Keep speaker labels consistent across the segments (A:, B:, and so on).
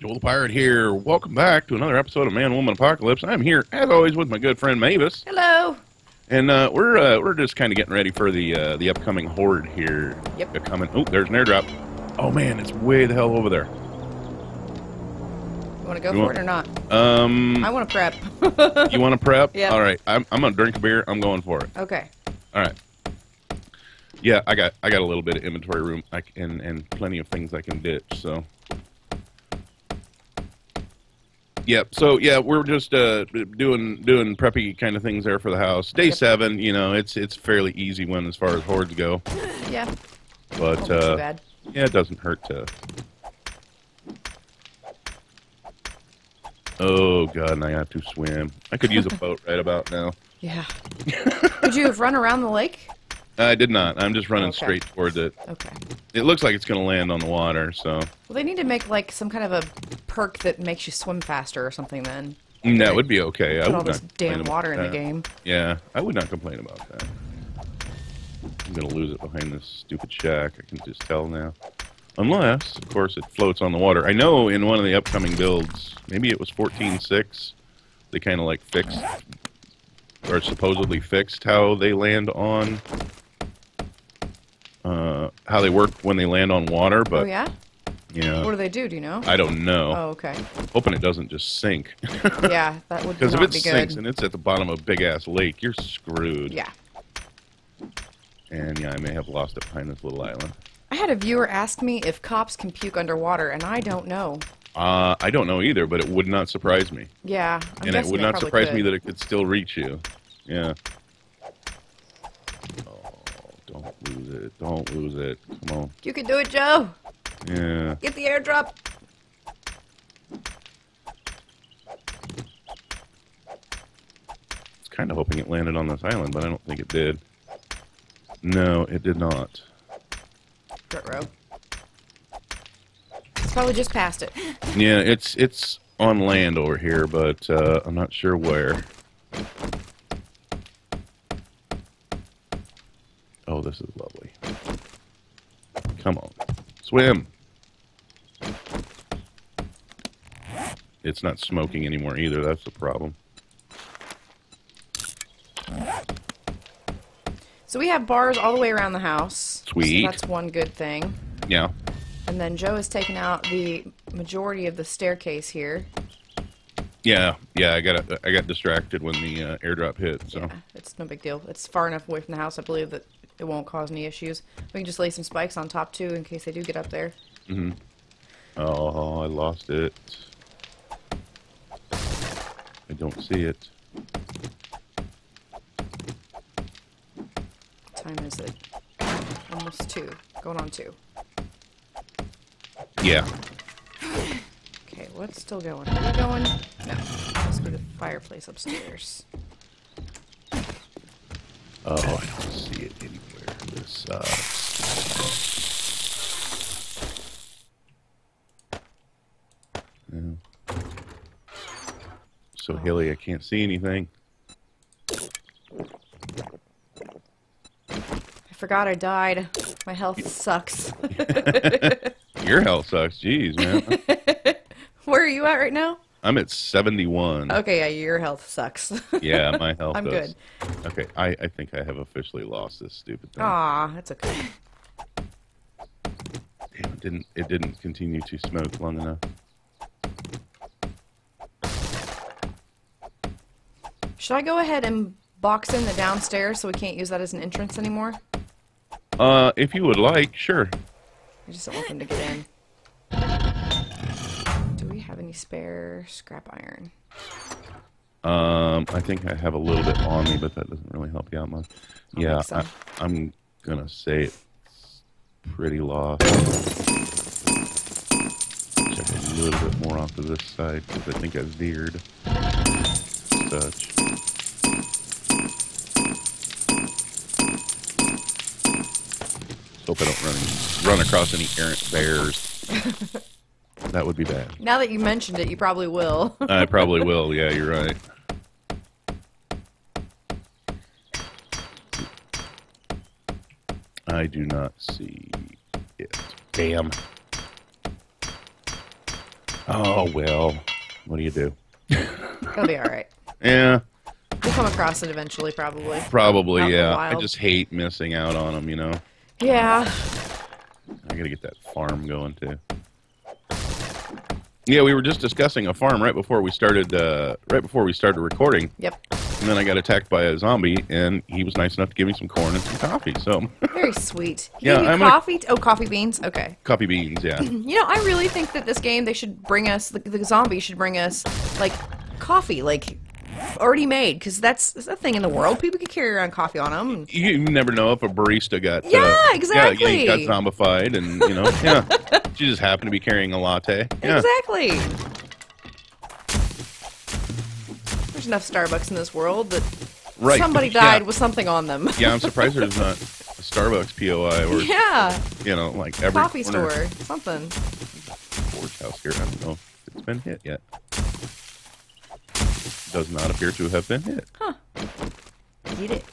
A: Joe the Pirate here. Welcome back to another episode of Man Woman Apocalypse. I'm here, as always, with my good friend Mavis,
B: Hello.
A: and uh, we're uh, we're just kind of getting ready for the uh, the upcoming horde here.
B: Yep.
A: They're coming. Oh, there's an airdrop. Oh man, it's way the hell over there.
B: You want to go
A: You
B: for
A: want-
B: it or not?
A: Um,
B: I want to prep.
A: you want to prep?
B: Yeah.
A: All right. I'm I'm gonna drink a beer. I'm going for it.
B: okay.
A: All right. Yeah, I got I got a little bit of inventory room I and and plenty of things I can ditch. So. Yep. So yeah, we're just uh, doing doing preppy kind of things there for the house. Day
B: Yep.
A: seven, you know, it's it's fairly easy one as far as hordes go,
B: Yeah.
A: but uh,
B: bad.
A: yeah, it doesn't hurt to. Oh god, and I have to swim. I could use a boat right about now.
B: Yeah. Could you have run around the lake?
A: I did not. I'm just running
B: Okay.
A: straight towards it.
B: Okay.
A: It looks like it's going to land on the water, so
B: Well, they need to make like some kind of a perk that makes you swim faster or something. Then
A: Mm, that would be okay. I would
B: all this damn water in the game.
A: Yeah, I would not complain about that. I'm going to lose it behind this stupid shack. I can just tell now. Unless, of course, it floats on the water. I know in one of the upcoming builds, maybe it was 14.6, they kind of like fixed, or supposedly fixed how they land on, uh, how they work when they land on water, but
B: oh yeah.
A: yeah,
B: What do they do? Do you know?
A: I don't know.
B: Oh okay.
A: Hoping it doesn't just sink.
B: Yeah, that would
A: Because if it
B: be
A: sinks
B: good.
A: and it's at the bottom of a big ass lake, you're screwed.
B: Yeah.
A: And yeah, I may have lost it behind this little island.
B: I had a viewer ask me if cops can puke underwater, and I don't know.
A: Uh, I don't know either, but it would not surprise me.
B: Yeah. I'm
A: and it would not surprise
B: could.
A: me that it could still reach you. Yeah. Oh, don't lose it. Don't lose it. Come on.
B: You can do it, Joe.
A: Yeah.
B: Get the airdrop.
A: I was kind of hoping it landed on this island, but I don't think it did. No, it did not.
B: Dirt row. It's probably just past it.
A: Yeah, it's it's on land over here, but uh, I'm not sure where. Oh, this is lovely. Come on, swim. It's not smoking anymore either. That's the problem.
B: So we have bars all the way around the house.
A: Sweet.
B: So that's one good thing.
A: Yeah.
B: And then Joe has taken out the majority of the staircase here.
A: Yeah, yeah. I got I got distracted when the uh, airdrop hit. So
B: Yeah, it's no big deal. It's far enough away from the house, I believe, that it won't cause any issues. We can just lay some spikes on top too, in case they do get up there.
A: Mm hmm Oh, I lost it. I don't see it.
B: What time is it? Almost two. Going on two.
A: Yeah.
B: Okay, what's still going? Are we going? No. Must be the fireplace upstairs.
A: Oh, I don't see it anywhere. This sucks. Yeah. So hilly, I can't see anything.
B: I forgot I died. My health sucks.
A: Your health sucks. Jeez, man.
B: Where are you at right now?
A: I'm at 71.
B: Okay, yeah, your health sucks.
A: Yeah, my health
B: I'm
A: does.
B: good.
A: Okay, I, I think I have officially lost this stupid thing.
B: Aw, that's okay.
A: Damn, it didn't it didn't continue to smoke long enough.
B: Should I go ahead and box in the downstairs so we can't use that as an entrance anymore?
A: Uh, if you would like, sure.
B: I just don't want them to get in. Do we have any spare scrap iron?
A: Um, I think I have a little bit on me, but that doesn't really help you out much.
B: I'll
A: yeah,
B: some.
A: I, I'm gonna say it's pretty lost. Check a little bit more off of this side because I think I veered. Such. Hope I don't run run across any errant bears. that would be bad.
B: Now that you mentioned it, you probably will.
A: I probably will. Yeah, you're right. I do not see it. Damn. Oh well, what do you do?
B: It'll be all right.
A: Yeah,
B: We'll come across it eventually, probably.
A: probably.
B: Out
A: Yeah, I just hate missing out on them. You know,
B: Yeah.
A: I gotta get that farm going too. Yeah, we were just discussing a farm right before we started. Uh, right before we started recording,
B: Yep.
A: and then I got attacked by a zombie, and he was nice enough to give me some corn and some coffee. So,
B: Very sweet. He
A: Yeah, I'm gonna-
B: coffee. Oh, coffee beans. Okay.
A: coffee beans. Yeah.
B: You know, I really think that this game they should bring us the, the zombie should bring us like coffee, like already made, because that's, that's a thing in the world. People can carry around coffee on them.
A: you never know if a barista got uh,
B: Yeah,
A: yeah,
B: exactly.
A: yeah, got zombified, and you know, yeah, she just happened to be carrying a latte. Yeah,
B: Exactly. There's enough Starbucks in this world that
A: right.
B: somebody
A: Yeah.
B: died with something on them.
A: Yeah, I'm surprised there's not a Starbucks POI or
B: yeah,
A: you know, like every
B: coffee
A: corner.
B: store, something.
A: Forge house here. I don't know if it's been hit yet. Does not appear to have been hit. Huh?
B: Get it.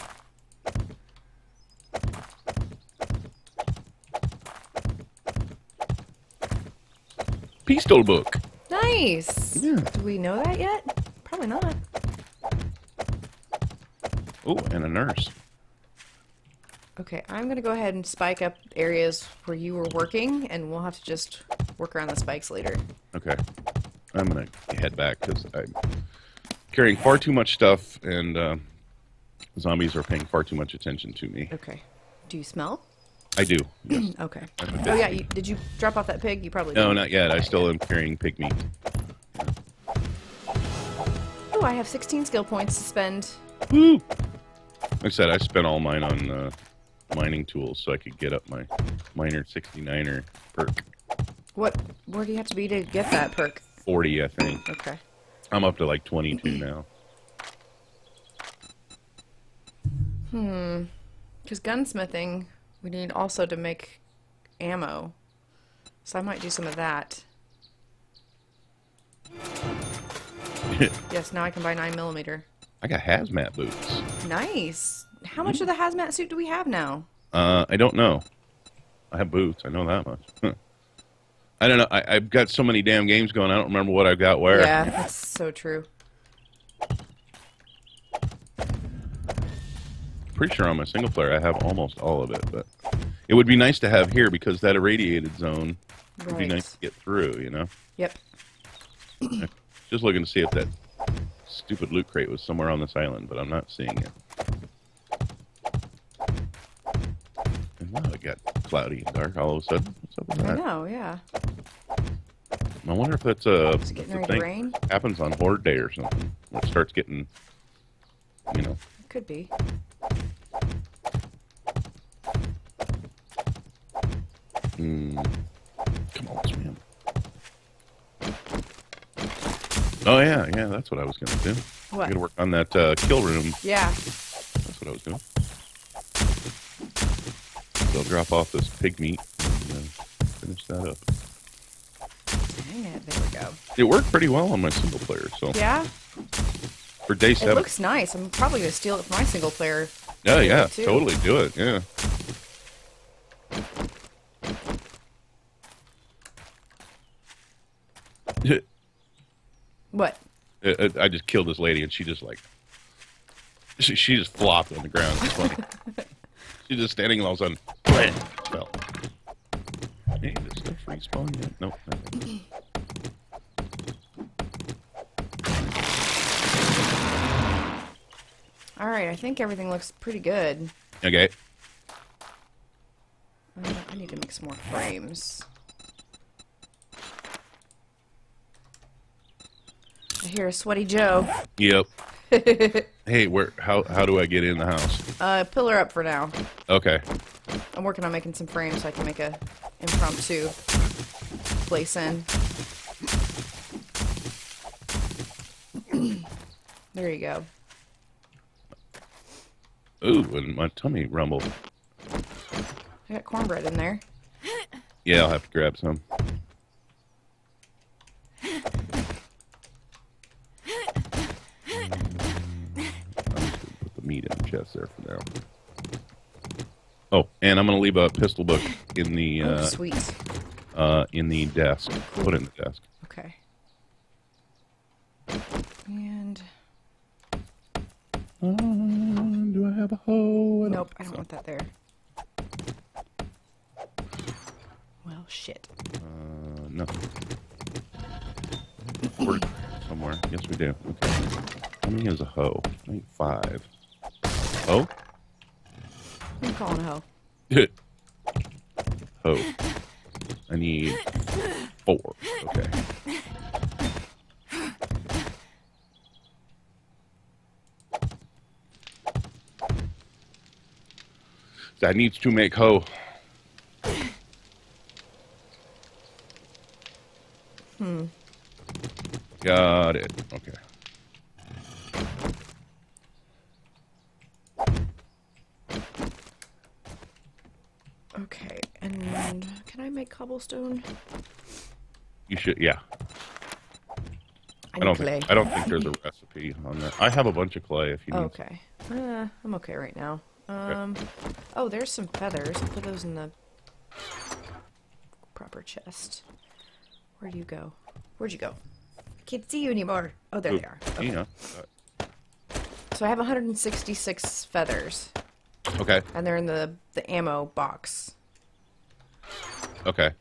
A: Pistol book.
B: Nice.
A: Yeah.
B: Do we know that yet? Probably not.
A: Oh, and a nurse.
B: Okay, I'm gonna go ahead and spike up areas where you were working, and we'll have to just work around the spikes later.
A: Okay. I'm gonna head back because I'm carrying far too much stuff, and uh, zombies are paying far too much attention to me.
B: Okay. Do you smell?
A: I do. Yes.
B: Okay. Oh yeah, you, did you drop off that pig? You probably
A: No,
B: did.
A: not yet. I still am carrying pig meat.
B: Oh, I have 16 skill points to spend.
A: Woo! Like I said, I spent all mine on uh, mining tools so I could get up my miner 69er perk.
B: What? Where do you have to be to get that perk?
A: 40, I think.
B: Okay.
A: I'm up to like 22 now. Hmm.
B: Because gunsmithing, we need also to make ammo. So I might do some of that. Yes, now I can buy 9 millimeter.
A: I got hazmat boots.
B: Nice. How much of the hazmat suit do we have now?
A: Uh, I don't know. I have boots. I know that much. I don't know. I, I've got so many damn games going. I don't remember what I've got where.
B: Yeah, that's so true.
A: Pretty sure on my single player I have almost all of it, but it would be nice to have here because that irradiated zone would be nice to get through. You know.
B: Yep.
A: Just looking to see if that stupid loot crate was somewhere on this island, but I'm not seeing it. And now it got cloudy and dark all of a sudden. What's up with
B: I know, yeah.
A: I wonder if that's a,
B: Is it getting
A: that's a thing
B: rain?
A: happens on Horde Day or something. When it starts getting, you know, It
B: Could be.
A: mm, come on, swim. Oh yeah, yeah, that's what I was gonna do. I'm
B: What?
A: gonna work on that uh, kill room.
B: Yeah.
A: That's what I was doing. So I'll drop off this pig meat and uh, finish that up.
B: Dang it. There we go.
A: It worked pretty well on my single player. So
B: Yeah.
A: for day seven.
B: It looks nice. I'm probably going to steal it for my single player.
A: yeah, yeah,
B: too.
A: totally do it. Yeah.
B: What?
A: I just killed this lady, and she just like she, she just flopped on the ground. It's funny. She's just standing, and all of a sudden, fell. Hey, does stuff respawn yet? Nope.
B: All right. I think everything looks pretty good.
A: Okay.
B: Uh, I need to make some more frames. I hear a sweaty Joe.
A: Yep. hey, where? How? How do I get in the house?
B: Uh, pillar up for now.
A: Okay.
B: I'm working on making some frames so I can make a impromptu place in. there you go.
A: Ooh, and my tummy rumbled.
B: I got cornbread in there.
A: Yeah, I'll have to grab some. put the meat in the chest there for now. Oh, and I'm gonna leave a pistol book in the
B: oh,
A: uh,
B: sweet.
A: Uh, in the desk. Put it in the desk.
B: Okay. And.
A: Um, do I have a hoe?
B: Nope, I don't
A: think
B: want that there. Well, shit.
A: Uh, no. We're somewhere. Yes, we do. Okay. How many is a hoe? I think five. Oh?
B: I'm calling a hoe.
A: hoe. I need four. Okay. That needs to make hoe.
B: Hmm.
A: Got it. Okay.
B: Okay, and can I make cobblestone?
A: You should, yeah.
B: I
A: I don't
B: clay.
A: think I don't think there's a recipe on that. I have a bunch of clay if you need.
B: Okay. Uh, I'm okay right now. Um, oh, there's some feathers. I'll put those in the proper chest. Where'd you go? Where'd you go? I can't see you anymore. Oh, there
A: Ooh,
B: they are. Okay.
A: Yeah.
B: So I have 166 feathers,
A: Okay.
B: and they're in the the ammo box.
A: Okay.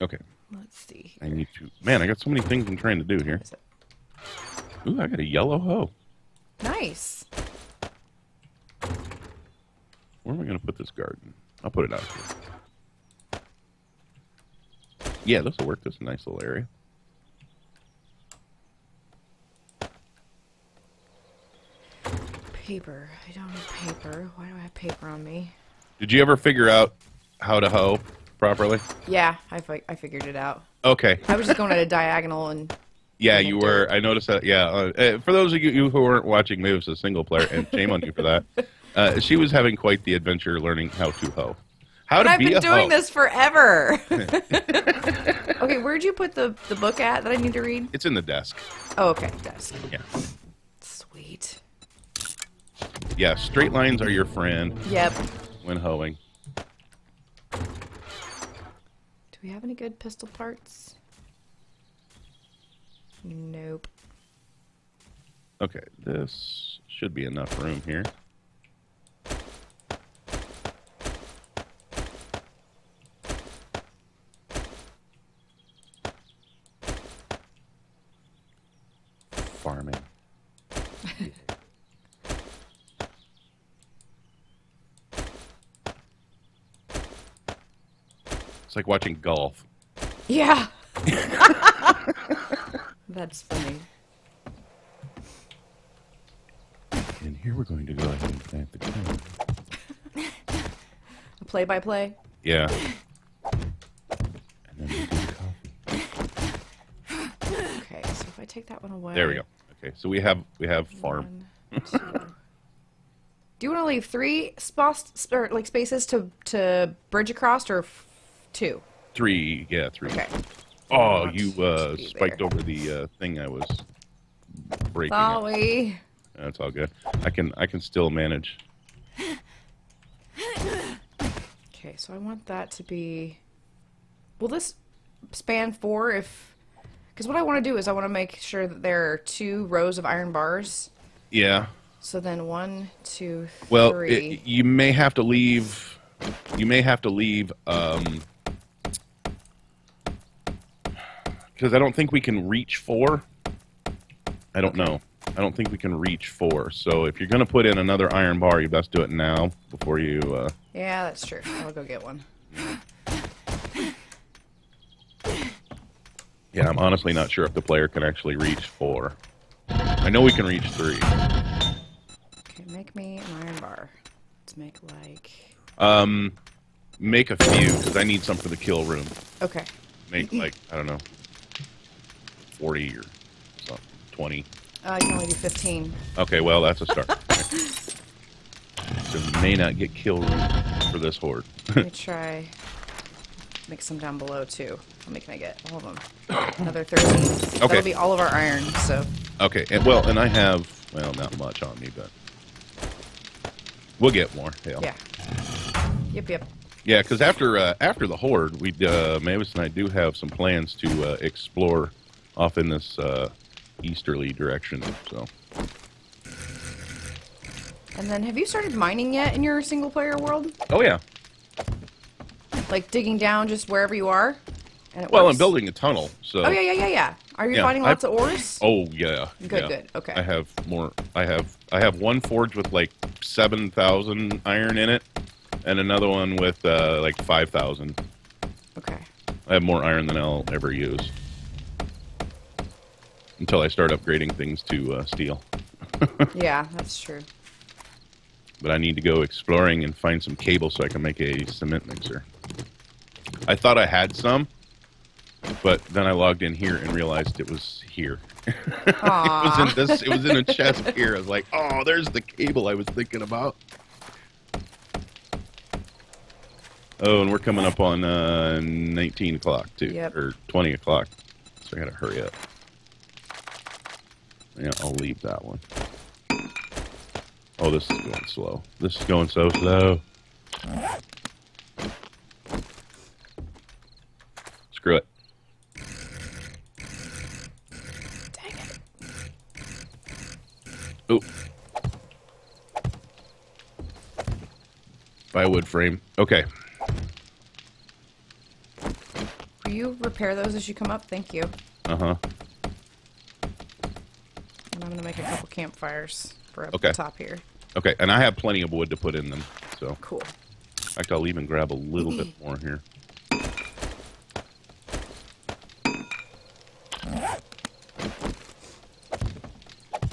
A: Okay.
B: Let's see.
A: I need to. Man, I got so many things I'm trying to do here.
B: Where is it?
A: Ooh, I got a yellow hoe.
B: Nice.
A: Where am I going to put this garden? I'll put it out here. Yeah, this will work. This nice little area.
B: Paper. I don't have paper. Why do I have paper on me?
A: Did you ever figure out how to hoe properly?
B: Yeah, I, fi- I figured it out.
A: Okay.
B: I was just going at a diagonal and
A: Yeah, you were. I noticed that. Yeah. Uh, uh, for those of you who weren't watching, it was a single player, and shame on you for that. Uh, she was having quite the adventure learning how to hoe. How
B: But
A: to
B: I've
A: be
B: been doing
A: hoe.
B: this forever. okay, where'd you put the, the book at that I need to read?
A: It's in the desk.
B: Oh, okay, desk.
A: Yeah.
B: Sweet.
A: Yeah. Straight lines are your friend
B: Yep.
A: when hoeing.
B: Do we have any good pistol parts? Nope.
A: Okay, this should be enough room here. It's like watching golf.
B: Yeah. That's funny.
A: And here we're going to go ahead and plant the corn.
B: Play by play.
A: Yeah. And then we do coffee.
B: Okay, so if I take that one away.
A: There we go. Okay, so we have we have farm.
B: One. Do you want to leave three spots or like spaces to to bridge across, or two?
A: Three, yeah, three.
B: Okay.
A: Oh,
B: Want
A: you uh, spiked
B: there.
A: over the uh, thing I was breaking.
B: Sorry.
A: That's all good. I can I can still manage.
B: Okay, so I want that to be. Will this span four if? Because what I want to do is I want to make sure that there are two rows of iron bars.
A: Yeah.
B: So then one, two, three.
A: Well, it, you may have to leave. You may have to leave. Um, because I don't think we can reach four. I don't know. I don't think we can reach four. So if you're going to put in another iron bar, you best do it now before you. Uh,
B: yeah, that's true. I'll go get one.
A: yeah, I'm honestly not sure if the player can actually reach four. I know we can reach three.
B: Okay, make me an iron bar. Let's make like.
A: Um, make a few because I need some for the kill room.
B: Okay.
A: Make like I don't know, forty or something, twenty.
B: Uh, you can only do 15.
A: Okay, well that's a start. so we may not get kill room for this horde.
B: Let me try. Make some down below too. How many can I get? All of them. Another 13. That'll be all of our iron. So
A: okay, and well, and I have well not much on me, but we'll get more. Hell.
B: yeah. Yep, yep.
A: Yeah, because after uh, after the horde, we uh, Mavis and I do have some plans to uh, explore off in this uh, easterly direction. So
B: And then, have you started mining yet in your single player world?
A: oh yeah,
B: Like digging down just wherever you are? And it
A: well,
B: works?
A: I'm building a tunnel. So
B: Oh yeah, yeah, yeah, yeah. Are you
A: Yeah,
B: finding lots of ores?
A: Oh yeah.
B: Good,
A: yeah.
B: good, okay.
A: I have more. I have I have one forge with like seven thousand iron in it, and another one with uh, like five thousand.
B: Okay.
A: I have more iron than I'll ever use until I start upgrading things to uh, steel.
B: Yeah, that's true.
A: But I need to go exploring and find some cable so I can make a cement mixer. I thought I had some, but then I logged in here and realized it was here. it was in this. It was in a chest here. I was like, "Oh, there's the cable I was thinking about." Oh, and we're coming up on uh, 19 o'clock too,
B: Yep.
A: or 20 o'clock. So I gotta hurry up. Yeah, I'll leave that one. Oh, this is going slow. This is going so slow. Screw it.
B: Dang it.
A: Oh. Buy a wood frame. Okay.
B: Will you repair those as you come up? Thank you.
A: Uh huh.
B: And I'm gonna make a couple campfires for up
A: Okay.
B: the top here.
A: Okay, and I have plenty of wood to put in them. So,
B: Cool.
A: in fact, I'll even grab a little bit more here.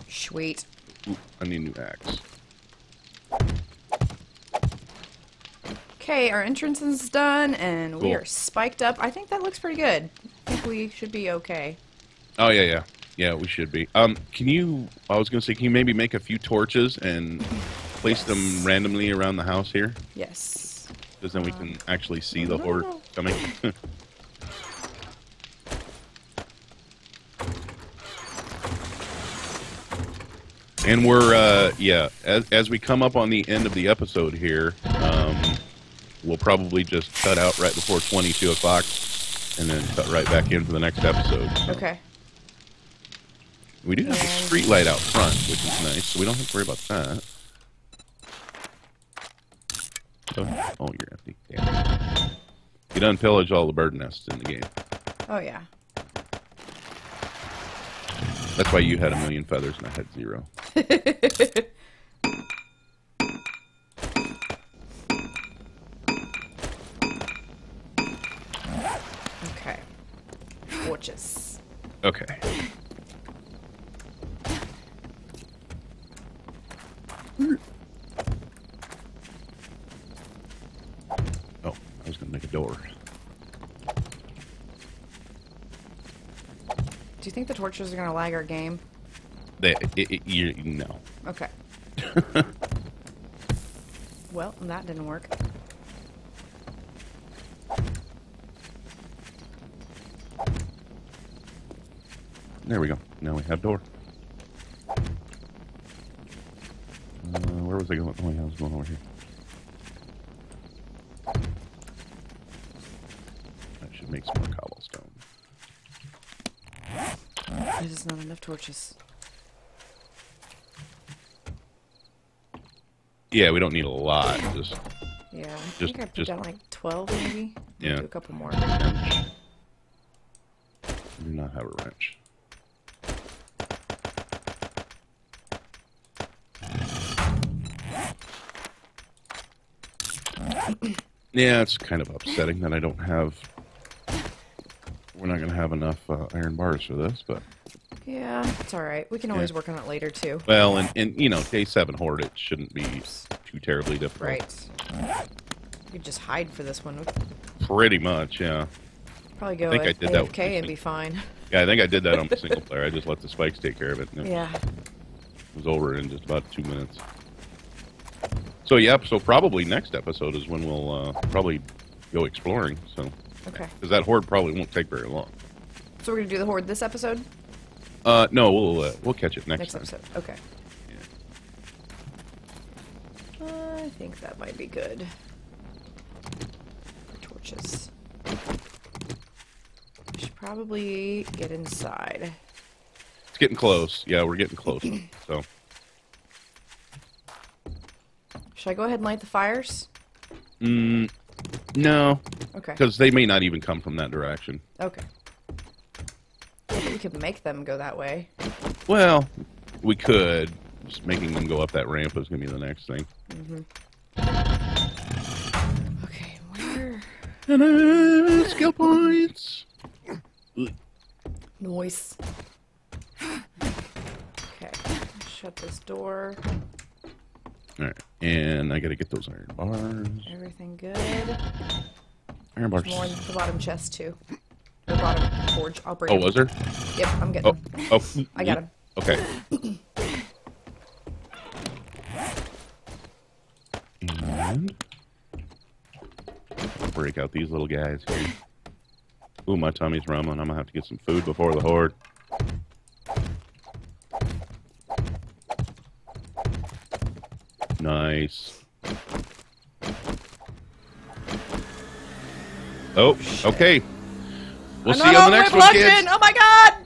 B: Sweet.
A: Ooh, I need a new axe.
B: Okay, our entrance is done, and we are spiked up. I think that looks pretty good. I think we should be okay.
A: Oh yeah, yeah, yeah. We should be. Um, can you? I was gonna say, can you maybe make a few torches and place them randomly around the house here?
B: Yes.
A: Because then we can actually see the horde coming. and we're uh, yeah, as as we come up on the end of the episode here, um, we'll probably just cut out right before twenty two o'clock, and then cut right back in for the next episode.
B: Okay.
A: We do have a street light out front, which is nice, so we don't have to worry about that. Oh, oh, you're empty. Damn. You done pillage all the bird nests in the game.
B: Oh yeah.
A: That's why you had a million feathers and I had zero.
B: Okay. Torches.
A: Okay. Oh, I was gonna make a door.
B: Do you think the torches are gonna lag our game?
A: They, it, it, you, no.
B: Okay. well, that didn't work.
A: There we go. Now we have door. Uh, where was I going? Oh, yeah, I was going over here. I should make some more cobblestone.
B: There's not enough torches.
A: Yeah, we don't need a lot. Just
B: Yeah, I
A: Just-
B: think I put
A: just-
B: down like 12 maybe.
A: Yeah.
B: Do a couple more.
A: I do not have a wrench. Yeah, it's kind of upsetting that I don't have. We're not going to have enough uh, iron bars for this, but
B: Yeah, it's alright. We can always work on it later too.
A: well, and, and you know, day seven horde, it shouldn't be too terribly difficult.
B: Right. You could just hide for this one.
A: Pretty much, yeah.
B: probably go I
A: think I did that
B: AFK and be fine.
A: Yeah, I think I did that on the single player. I just let the spikes take care of it. It
B: Yeah.
A: was over in just about two minutes. So yep. So probably next episode is when we'll uh, probably go exploring. So
B: Okay.
A: because that horde probably won't take very long.
B: So we're gonna do the horde this episode?
A: Uh, no, we'll uh, we'll catch it next,
B: Next
A: time.
B: episode. Okay. I think that might be good. torches. We Should probably get inside.
A: It's getting close. Yeah, we're getting close. So
B: Should I go ahead and light the fires?
A: mm, no,
B: Okay.
A: because they may not even come from that direction.
B: Okay. Yeah, but we could make them go that way.
A: Well, we could. Just making them go up that ramp is going to be the next thing. Mm-hmm.
B: Okay, where?
A: Ta-da! Skill points.
B: Noise. Okay. Shut this door.
A: All right, and I got to get those iron bars.
B: Everything good.
A: Iron bars.
B: More in the bottom chest too. Bottom forge. I'll bring
A: Oh,
B: him.
A: was there?
B: Yep, I'm getting
A: Oh, oh.
B: Mm, I got mm, him.
A: Okay. Mm-hmm. And break out these little guys here. Ooh, my tummy's rumbling. I'm gonna have to get some food before the horde. Nice. Oh, okay. We'll
B: I'm
A: see you on the next one, kids.
B: Oh my god! Bye!
A: See ya.